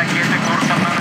aquí este corta.